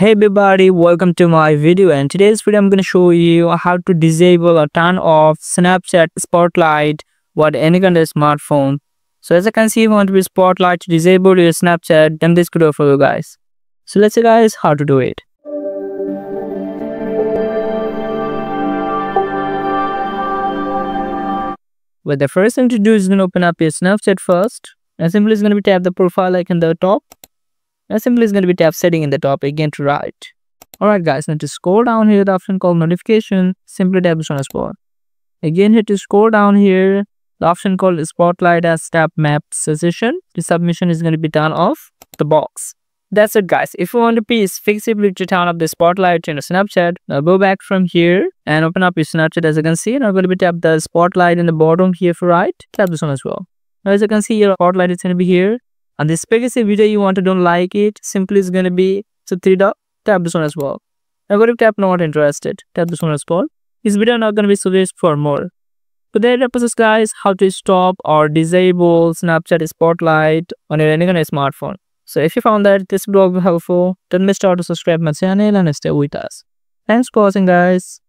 Hey everybody, welcome to my video and today's video I'm to show you how to disable or turn off Snapchat Spotlight with any kind of smartphone. So as i can see, you want to be Spotlight to disable your Snapchat, then this video for you guys. So let's see guys how to do it. well the first thing to do is to open up your Snapchat first. And simply is to be tap the profile icon at the top and simply is going to be tap setting in the top again to right. Alright guys, now to scroll down here the option called notification, simply tap this on a spot. Again here to scroll down here, the option called spotlight as tap map suggestion. The submission is going to be turned off the box. That's it guys. If you want to be fixably to turn off the spotlight in a Snapchat, now go back from here and open up your Snapchat as you can see. Now I'm going to be tap the spotlight in the bottom here for right. Tap this one as well. Now as you can see your spotlight is going to be here and this specific video you want to don't like it simply is going to be so three dot tap this one as well. I'm going to tap not interested. Tap this one as well. This video not going to be suggested for more. But there episodes guys how to stop or disable snapchat spotlight on your any kind of smartphone. So if you found that this blog helpful don't miss out to subscribe my channel and stay with us. Thanks for watching guys